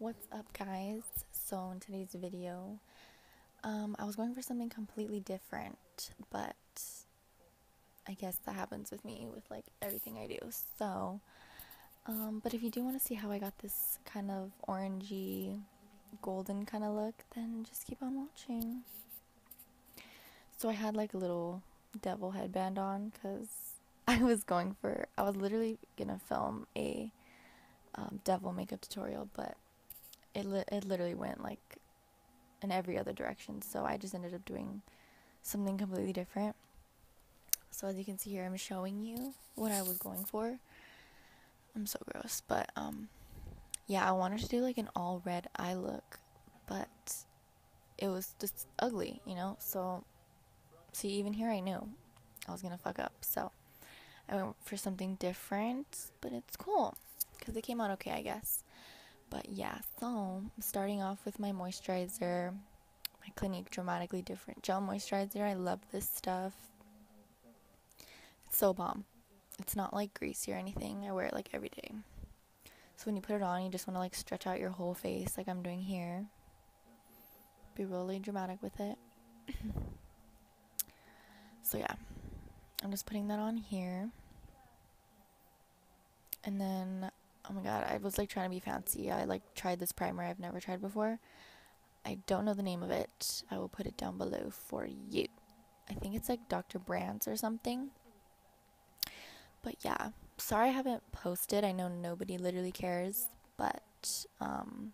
What's up, guys? So, in today's video, um, I was going for something completely different, but I guess that happens with me with like everything I do. So, um, but if you do want to see how I got this kind of orangey, golden kind of look, then just keep on watching. So, I had like a little devil headband on because I was going for, I was literally gonna film a um, devil makeup tutorial, but it li- it literally went like in every other direction. So I just ended up doing something completely different. So as you can see here, I'm showing you what I was going for. I'm so gross, but um, yeah, I wanted to do like an all red eye look, but it was just ugly, you know. So see, even here, I knew I was gonna fuck up. So I went for something different, but it's cool because it came out okay, I guess. But yeah, so I'm starting off with my moisturizer, my Clinique Dramatically Different Gel Moisturizer. I love this stuff. It's so bomb. It's not like greasy or anything. I wear it like every day. So when you put it on, you just want to like stretch out your whole face like I'm doing here. Be really dramatic with it. so yeah, I'm just putting that on here. And then oh my god, I was like trying to be fancy. I like tried this primer I've never tried before. I don't know the name of it. I will put it down below for you. I think it's like Dr. Brandt's or something. But yeah, sorry I haven't posted. I know nobody literally cares, but um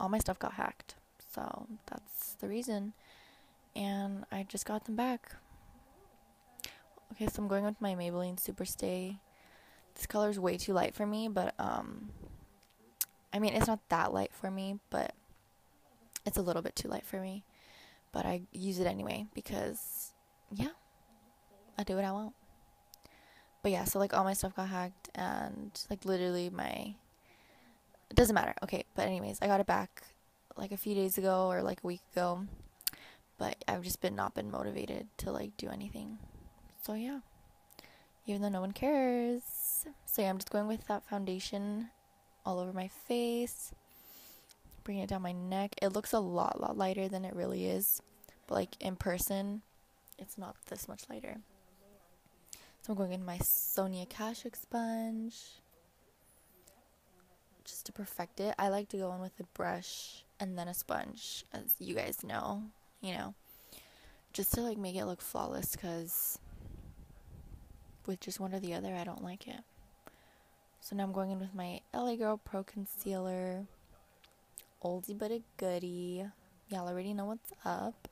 all my stuff got hacked. So that's the reason. And I just got them back. Okay, so I'm going with my Maybelline Superstay this color is way too light for me, but um I mean, it's not that light for me, but it's a little bit too light for me. But I use it anyway because yeah, I do what I want. But yeah, so like all my stuff got hacked and like literally my it doesn't matter. Okay, but anyways, I got it back like a few days ago or like a week ago. But I've just been not been motivated to like do anything. So yeah. Even though no one cares. So yeah, I'm just going with that foundation all over my face. bringing it down my neck. It looks a lot, lot lighter than it really is. But like in person, it's not this much lighter. So I'm going in my Sonia Kashuk sponge. Just to perfect it. I like to go in with a brush and then a sponge, as you guys know, you know. Just to like make it look flawless because with just one or the other, I don't like it. So now I'm going in with my LA Girl Pro Concealer. Oldie but a goodie. Y'all already know what's up.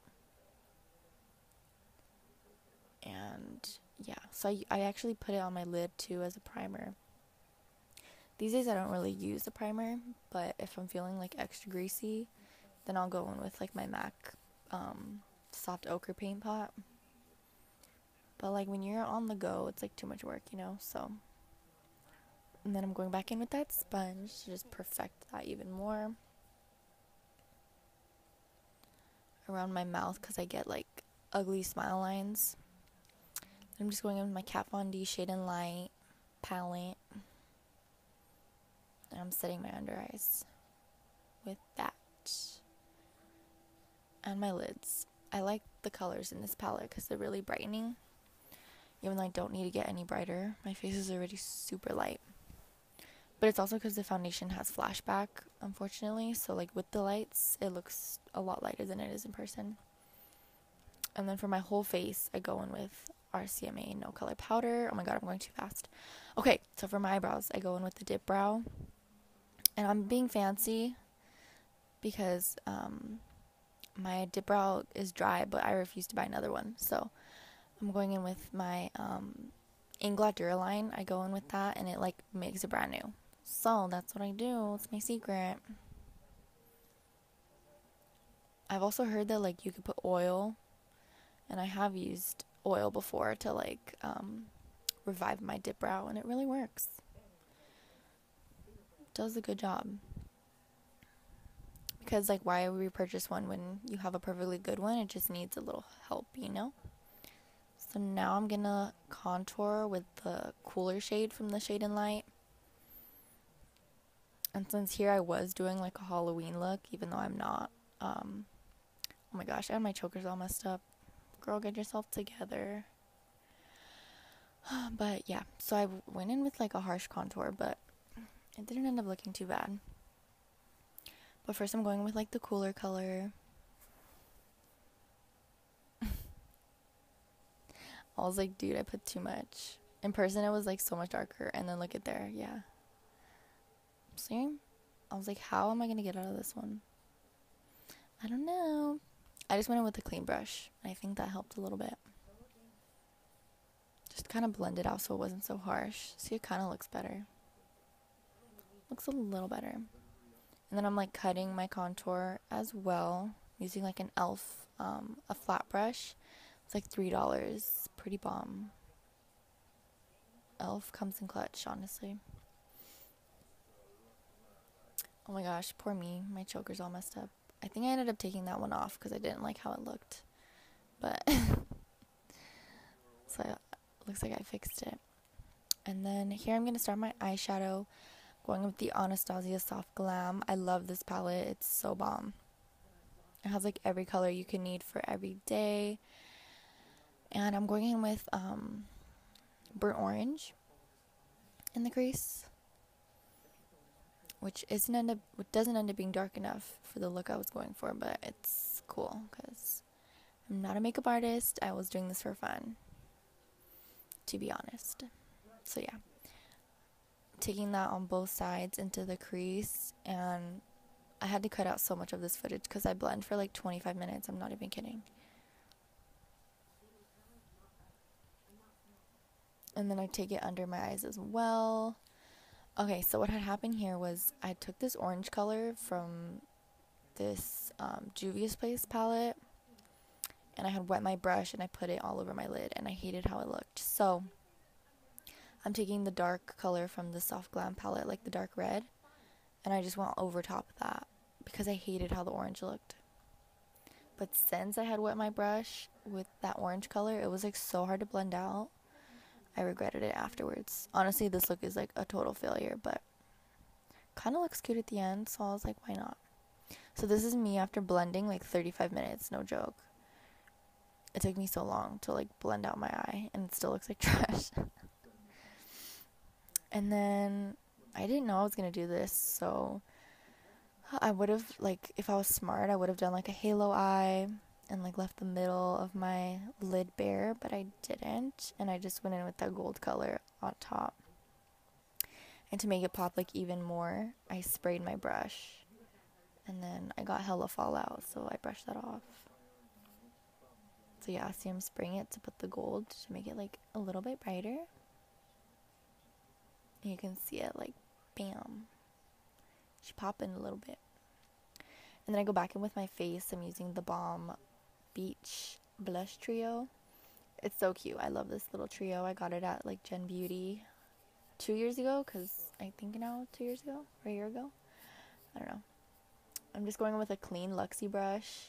And yeah, so I, I actually put it on my lid too as a primer. These days I don't really use the primer, but if I'm feeling like extra greasy, then I'll go in with like my MAC um, soft ochre paint pot. But like when you're on the go, it's like too much work, you know? So and then I'm going back in with that sponge to just perfect that even more. Around my mouth because I get like ugly smile lines. I'm just going in with my Kat Von D Shade and Light palette. And I'm setting my under eyes with that. And my lids. I like the colors in this palette because they're really brightening. Even though I don't need to get any brighter. My face is already super light. But it's also because the foundation has flashback, unfortunately. So, like, with the lights, it looks a lot lighter than it is in person. And then for my whole face, I go in with RCMA No Color Powder. Oh my god, I'm going too fast. Okay, so for my eyebrows, I go in with the Dip Brow. And I'm being fancy because um, my Dip Brow is dry, but I refuse to buy another one. So, I'm going in with my um, Inglot Duraline. I go in with that, and it, like, makes it brand new. So that's what I do. It's my secret. I've also heard that like you could put oil, and I have used oil before to like um, revive my dip brow, and it really works. It does a good job. Because like, why repurchase one when you have a perfectly good one? It just needs a little help, you know. So now I'm gonna contour with the cooler shade from the Shade and Light And since here I was doing like a Halloween look, even though I'm not. Um, oh my gosh, I have my chokers all messed up. Girl, get yourself together. but yeah, so I went in with like a harsh contour, but it didn't end up looking too bad. But first, I'm going with like the cooler color. Was like, dude, I put too much. In person, it was like so much darker, and then look at there, yeah. See? I was like, how am I gonna get out of this one? I don't know. I just went in with a clean brush. I think that helped a little bit. Just kind of blend it out so it wasn't so harsh. See, it kind of looks better. Looks a little better. And then I'm like cutting my contour as well using like an e.l.f. Um, a flat brush. It's like $3. Pretty bomb. e.l.f. comes in clutch, honestly. Oh my gosh, poor me. My choker's all messed up. I think I ended up taking that one off because I didn't like how it looked. But so it looks like I fixed it. And then here I'm going to start my eyeshadow going with the Anastasia Soft Glam. I love this palette. It's so bomb. It has like every color you can need for every day. And I'm going in with um, burnt orange in the crease which isn't end up doesn't end up being dark enough for the look I was going for, but it's cool because I'm not a makeup artist. I was doing this for fun, to be honest. So yeah, taking that on both sides into the crease, and I had to cut out so much of this footage because I blend for like 25 minutes. I'm not even kidding. And then I take it under my eyes as well. Okay, so what had happened here was I took this orange color from this um, Juvia's Place palette and I had wet my brush and I put it all over my lid and I hated how it looked. So I'm taking the dark color from the Soft Glam palette, like the dark red, and I just went over top of that because I hated how the orange looked. But since I had wet my brush with that orange color, it was like so hard to blend out. I regretted it afterwards. Honestly, this look is like a total failure, but kind of looks cute at the end, so I was like, why not? So this is me after blending like 35 minutes, no joke. It took me so long to like blend out my eye, and it still looks like trash. and then I didn't know I was gonna do this, so I would have like if I was smart, I would have done like a halo eye and like left the middle of my lid bare, but I didn't, and I just went in with that gold color on top. And to make it pop like even more, I sprayed my brush, and then I got hella fallout, so I brushed that off. So yeah, see I'm spraying it to put the gold to make it like a little bit brighter. You can see it like bam. She popping a little bit. And then I go back in with my face. I'm using the Balm Beach Blush Trio. It's so cute. I love this little trio. I got it at like Gen Beauty two years ago because I think now two years ago or a year ago. I don't know. I'm just going with a clean Luxie brush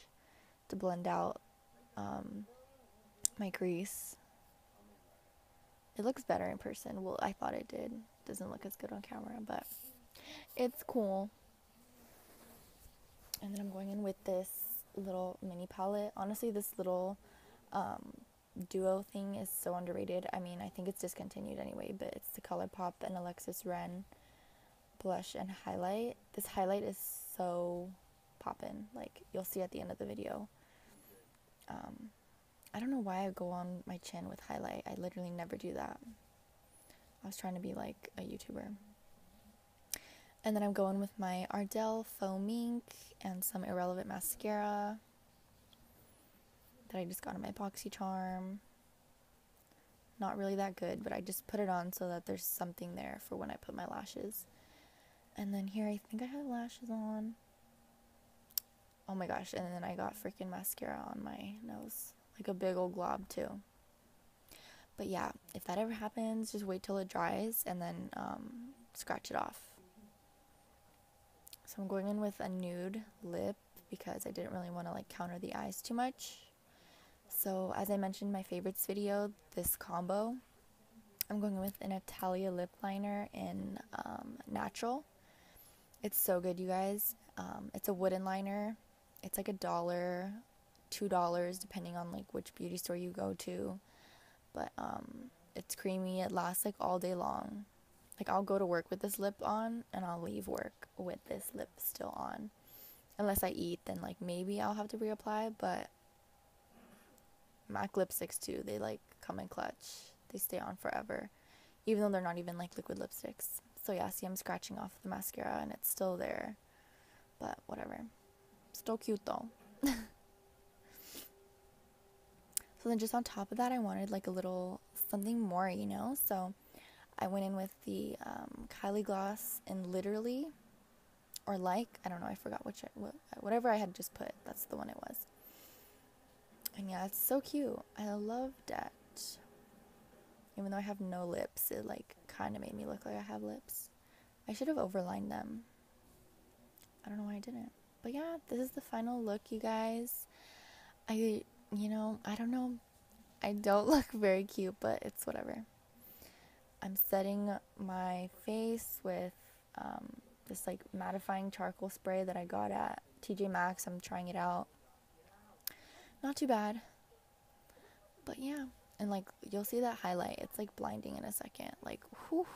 to blend out um, my crease. It looks better in person. Well, I thought it did. Doesn't look as good on camera, but it's cool. And then I'm going in with this little mini palette. Honestly, this little um, duo thing is so underrated. I mean, I think it's discontinued anyway, but it's the ColourPop and Alexis Ren blush and highlight. This highlight is so poppin'. Like, you'll see at the end of the video. Um, I don't know why I go on my chin with highlight. I literally never do that. I was trying to be like a YouTuber. And then I'm going with my Ardell Foam Ink and some Irrelevant mascara that I just got in my BoxyCharm. Not really that good, but I just put it on so that there's something there for when I put my lashes. And then here I think I have lashes on. Oh my gosh, and then I got freaking mascara on my nose. Like a big old glob too. But yeah, if that ever happens, just wait till it dries and then um, scratch it off. So I'm going in with a nude lip because I didn't really want to like counter the eyes too much. So as I mentioned my favorites video, this combo, I'm going with an Italia lip liner in um, natural. It's so good, you guys. Um, it's a wooden liner. It's like a dollar, two dollars, depending on like which beauty store you go to. But um, it's creamy. It lasts like all day long. Like I'll go to work with this lip on, and I'll leave work with this lip still on. Unless I eat, then like maybe I'll have to reapply. But MAC lipsticks too, they like come in clutch. They stay on forever, even though they're not even like liquid lipsticks. So yeah, see, I'm scratching off the mascara, and it's still there. But whatever. Still cute though. so then just on top of that, I wanted like a little something more, you know? So I went in with the um, Kylie Gloss and Literally or Like. I don't know. I forgot which, what, whatever I had just put. That's the one it was. And yeah, it's so cute. I loved it. Even though I have no lips, it like kind of made me look like I have lips. I should have overlined them. I don't know why I didn't. But yeah, this is the final look, you guys. I, you know, I don't know. I don't look very cute, but it's whatever. I'm setting my face with um, this like mattifying charcoal spray that I got at TJ Maxx. I'm trying it out. Not too bad. But yeah, and like you'll see that highlight. It's like blinding in a second. Like whew.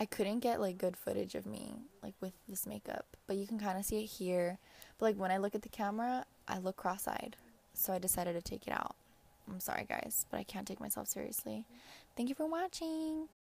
I couldn't get like good footage of me like with this makeup, but you can kind of see it here. But like when I look at the camera, I look cross-eyed. So I decided to take it out. I'm sorry guys, but I can't take myself seriously. Thank you for watching.